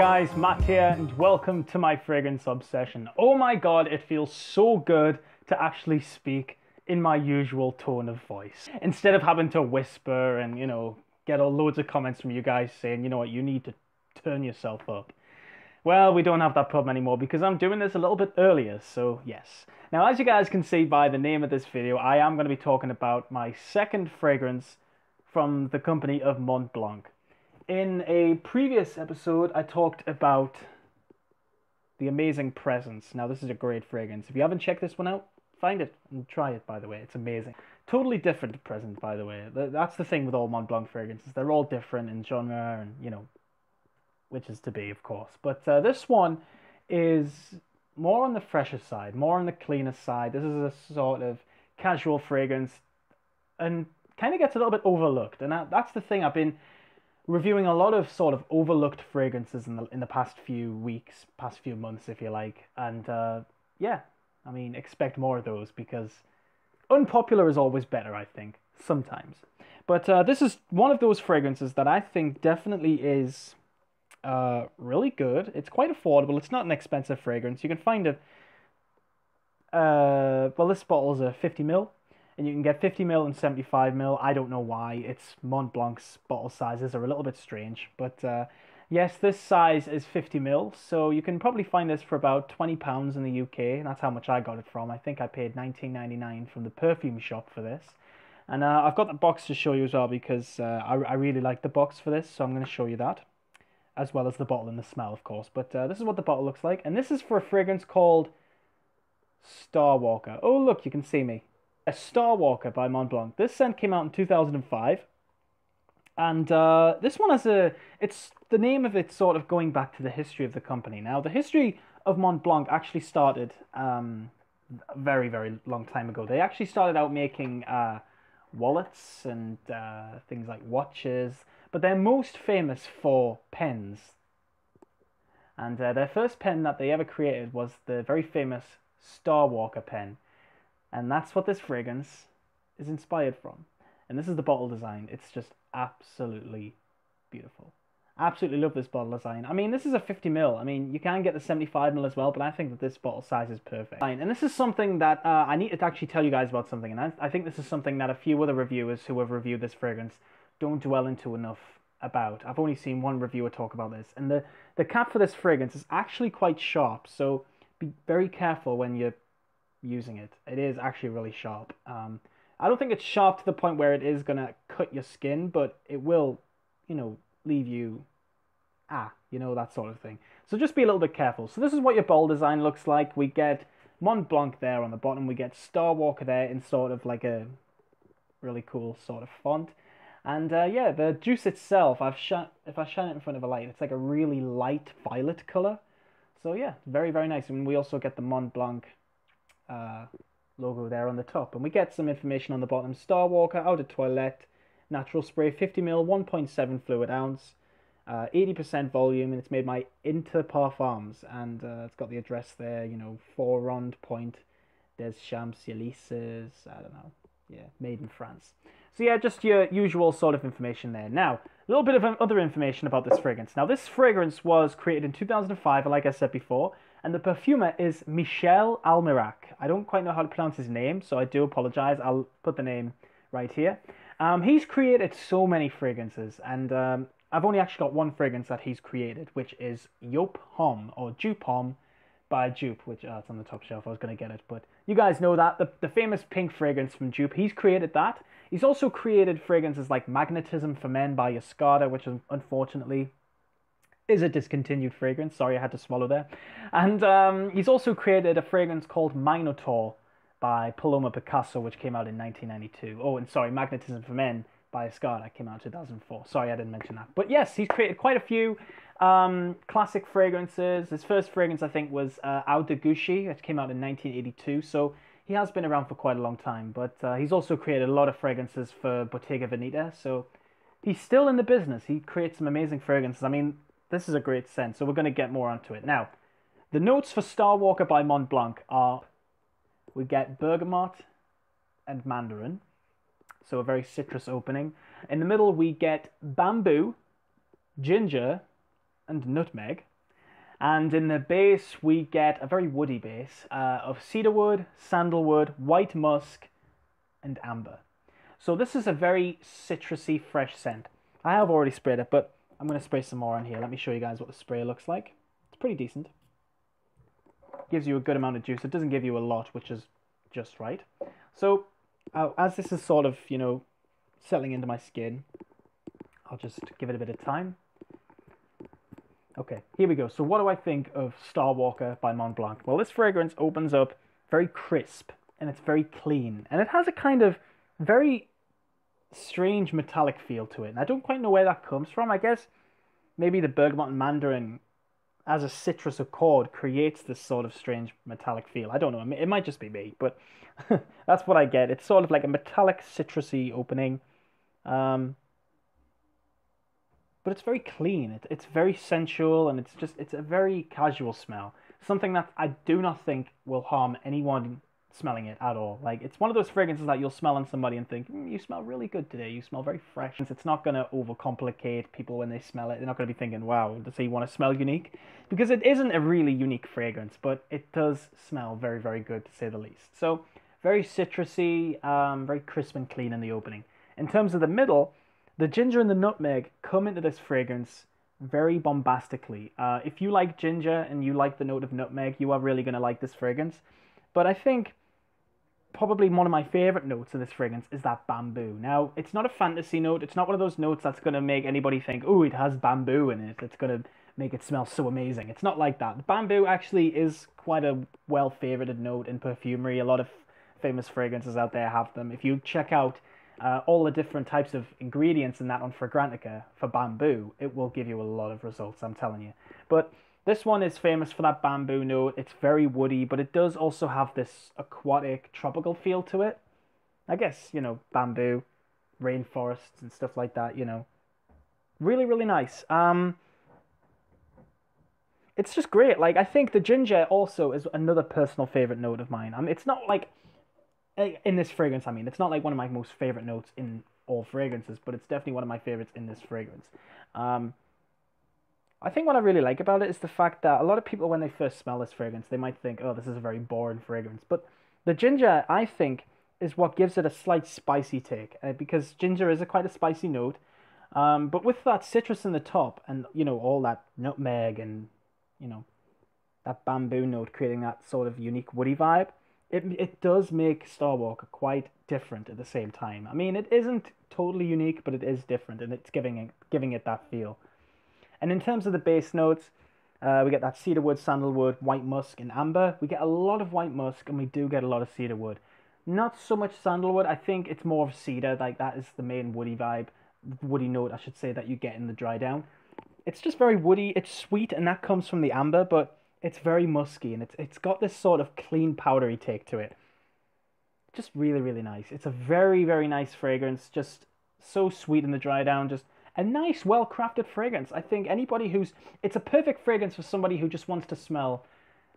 guys, Matt here, and welcome to my fragrance obsession. Oh my god, it feels so good to actually speak in my usual tone of voice. Instead of having to whisper and, you know, get all loads of comments from you guys saying, you know what, you need to turn yourself up. Well, we don't have that problem anymore because I'm doing this a little bit earlier, so yes. Now, as you guys can see by the name of this video, I am going to be talking about my second fragrance from the company of Montblanc. In a previous episode, I talked about the amazing presence. Now, this is a great fragrance. If you haven't checked this one out, find it and try it, by the way. It's amazing. Totally different present, by the way. That's the thing with all Montblanc fragrances. They're all different in genre and, you know, which is to be, of course. But uh, this one is more on the fresher side, more on the cleaner side. This is a sort of casual fragrance and kind of gets a little bit overlooked. And that, that's the thing I've been reviewing a lot of sort of overlooked fragrances in the in the past few weeks, past few months, if you like, and uh, yeah, I mean, expect more of those because unpopular is always better, I think sometimes. But uh, this is one of those fragrances that I think definitely is uh, really good. It's quite affordable. It's not an expensive fragrance. You can find it. Uh, well, this bottle is a 50 mil and you can get 50 ml and 75 ml. I don't know why. It's Montblanc's bottle sizes are a little bit strange, but uh, yes, this size is 50 ml, so you can probably find this for about 20 pounds in the UK. And that's how much I got it from. I think I paid 19.99 from the perfume shop for this. And uh, I've got the box to show you as well because uh, I, I really like the box for this, so I'm going to show you that. As well as the bottle and the smell, of course. But uh, this is what the bottle looks like. And this is for a fragrance called Starwalker. Oh, look, you can see me. A Starwalker by Montblanc. This scent came out in 2005. And uh, this one has a, it's the name of it sort of going back to the history of the company. Now, the history of Montblanc actually started um, very, very long time ago. They actually started out making uh, wallets and uh, things like watches, but they're most famous for pens. And uh, their first pen that they ever created was the very famous Starwalker pen. And that's what this fragrance is inspired from. And this is the bottle design. It's just absolutely beautiful. Absolutely love this bottle design. I mean, this is a 50 ml. I mean, you can get the 75 ml as well, but I think that this bottle size is perfect. And this is something that uh, I need to actually tell you guys about something. And I, I think this is something that a few other reviewers who have reviewed this fragrance don't dwell into enough about. I've only seen one reviewer talk about this. And the, the cap for this fragrance is actually quite sharp. So be very careful when you're using it. It is actually really sharp. Um, I don't think it's sharp to the point where it is gonna cut your skin, but it will, you know, leave you ah, you know, that sort of thing. So just be a little bit careful. So this is what your bowl design looks like. We get Montblanc there on the bottom. We get Starwalker there in sort of like a really cool sort of font. And uh, yeah, the juice itself, I've sh- if I shine it in front of a light, it's like a really light violet color. So yeah, very, very nice. And we also get the Montblanc uh, logo there on the top. And we get some information on the bottom. Starwalker, Eau de Toilette, natural spray, 50ml, 1.7 fluid ounce, uh, 80% volume, and it's made by Interparfums. And uh, it's got the address there, you know, Four Point des Champs-Élysées, I don't know. Yeah, made in France. So yeah, just your usual sort of information there. Now, a little bit of other information about this fragrance. Now, this fragrance was created in 2005, like I said before, and the perfumer is Michel Almirac. I don't quite know how to pronounce his name, so I do apologize. I'll put the name right here. Um, he's created so many fragrances, and um, I've only actually got one fragrance that he's created, which is Yop Hom or Joop Homme by Joop, which uh, it's on the top shelf. I was going to get it, but you guys know that. The, the famous pink fragrance from Joop, he's created that. He's also created fragrances like Magnetism for Men by Escada, which unfortunately is a discontinued fragrance. Sorry, I had to swallow there. And um, he's also created a fragrance called Minotaure by Paloma Picasso, which came out in 1992. Oh, and sorry, Magnetism for Men by Escada came out in 2004. Sorry, I didn't mention that. But yes, he's created quite a few um, classic fragrances. His first fragrance, I think, was uh, Eau de Gucci, which came out in 1982. So he has been around for quite a long time. But uh, he's also created a lot of fragrances for Bottega Veneta. So he's still in the business. He creates some amazing fragrances. I mean, this is a great scent, so we're going to get more onto it. Now, the notes for Starwalker by Montblanc are we get bergamot and mandarin, so a very citrus opening. In the middle, we get bamboo, ginger, and nutmeg. And in the base, we get a very woody base uh, of cedarwood, sandalwood, white musk, and amber. So this is a very citrusy, fresh scent. I have already sprayed it, but I'm going to spray some more on here. Let me show you guys what the spray looks like. It's pretty decent. Gives you a good amount of juice. It doesn't give you a lot, which is just right. So uh, as this is sort of, you know, settling into my skin, I'll just give it a bit of time. Okay, here we go. So what do I think of Starwalker by Montblanc? Well, this fragrance opens up very crisp and it's very clean. And it has a kind of very strange metallic feel to it. And I don't quite know where that comes from. I guess maybe the bergamot and mandarin as a citrus accord creates this sort of strange metallic feel. I don't know. It might just be me, but that's what I get. It's sort of like a metallic citrusy opening. Um, but it's very clean. It, it's very sensual and it's just it's a very casual smell. Something that I do not think will harm anyone smelling it at all. Like it's one of those fragrances that you'll smell on somebody and think, mm, "You smell really good today. You smell very fresh." It's not going to overcomplicate people when they smell it. They're not going to be thinking, "Wow, does he want to smell unique?" Because it isn't a really unique fragrance, but it does smell very, very good to say the least. So very citrusy, um, very crisp and clean in the opening. In terms of the middle, the ginger and the nutmeg come into this fragrance very bombastically. Uh, if you like ginger and you like the note of nutmeg, you are really going to like this fragrance. But I think probably one of my favorite notes of this fragrance is that bamboo. Now, it's not a fantasy note. It's not one of those notes that's going to make anybody think, oh, it has bamboo in it. It's going to make it smell so amazing. It's not like that. Bamboo actually is quite a well favorited note in perfumery. A lot of famous fragrances out there have them. If you check out uh, all the different types of ingredients in that on Fragrantica for bamboo, it will give you a lot of results, I'm telling you. But this one is famous for that bamboo note. It's very woody, but it does also have this aquatic, tropical feel to it. I guess, you know, bamboo, rainforests and stuff like that, you know. Really, really nice. Um, it's just great. Like, I think the ginger also is another personal favorite note of mine. I mean, it's not like, eh, in this fragrance, I mean, it's not like one of my most favorite notes in all fragrances, but it's definitely one of my favorites in this fragrance. Um, I think what I really like about it is the fact that a lot of people, when they first smell this fragrance, they might think, oh, this is a very boring fragrance. But the ginger, I think, is what gives it a slight spicy take uh, because ginger is a quite a spicy note. Um, but with that citrus in the top and, you know, all that nutmeg and, you know, that bamboo note creating that sort of unique woody vibe, it, it does make Starwalker quite different at the same time. I mean, it isn't totally unique, but it is different and it's giving it, giving it that feel. And in terms of the base notes, uh, we get that cedarwood, sandalwood, white musk, and amber. We get a lot of white musk, and we do get a lot of cedarwood. Not so much sandalwood. I think it's more of cedar. Like that is the main woody vibe, woody note, I should say, that you get in the dry down. It's just very woody. It's sweet, and that comes from the amber, but it's very musky, and it's it's got this sort of clean, powdery take to it. Just really, really nice. It's a very, very nice fragrance. Just so sweet in the dry down. Just a nice, well crafted fragrance. I think anybody who's it's a perfect fragrance for somebody who just wants to smell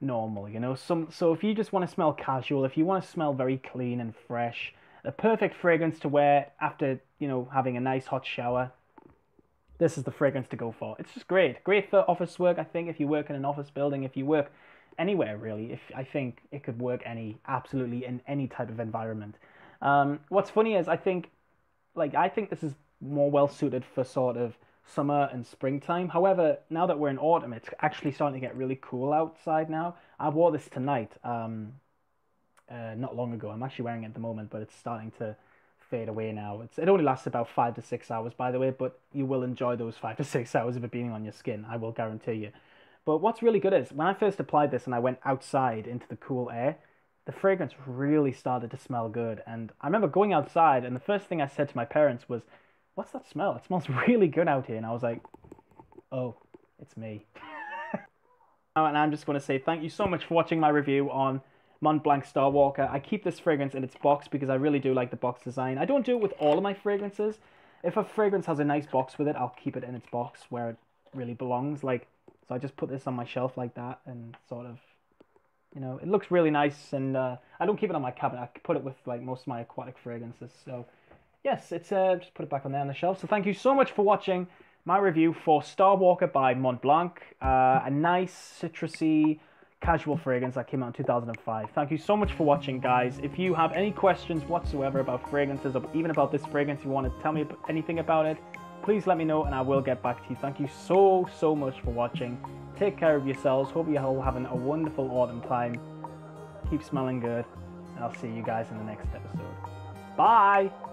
normal, you know. Some so if you just want to smell casual, if you want to smell very clean and fresh, a perfect fragrance to wear after, you know, having a nice hot shower. This is the fragrance to go for. It's just great. Great for office work, I think, if you work in an office building, if you work anywhere really, if I think it could work any absolutely in any type of environment. Um, what's funny is I think like I think this is more well suited for sort of summer and springtime. However, now that we're in autumn, it's actually starting to get really cool outside now. I wore this tonight, um, uh, not long ago. I'm actually wearing it at the moment, but it's starting to fade away now. It's, it only lasts about five to six hours, by the way, but you will enjoy those five to six hours of it being on your skin, I will guarantee you. But what's really good is when I first applied this and I went outside into the cool air, the fragrance really started to smell good. And I remember going outside, and the first thing I said to my parents was, what's that smell? It smells really good out here. And I was like, oh, it's me. and I'm just going to say thank you so much for watching my review on Montblanc Starwalker. I keep this fragrance in its box because I really do like the box design. I don't do it with all of my fragrances. If a fragrance has a nice box with it, I'll keep it in its box where it really belongs. Like, so I just put this on my shelf like that and sort of, you know, it looks really nice. And uh, I don't keep it on my cabinet. I put it with like most of my aquatic fragrances. So yes, it's uh, just put it back on there on the shelf. So thank you so much for watching. my review for Starwalker by Montblanc, uh, a nice citrusy casual fragrance that came out in 2005. Thank you so much for watching, guys. If you have any questions whatsoever about fragrances or even about this fragrance, you want to tell me anything about it, please let me know and I will get back to you. Thank you so, so much for watching. Take care of yourselves. Hope you're all having a wonderful autumn time. Keep smelling good. And I'll see you guys in the next episode. Bye!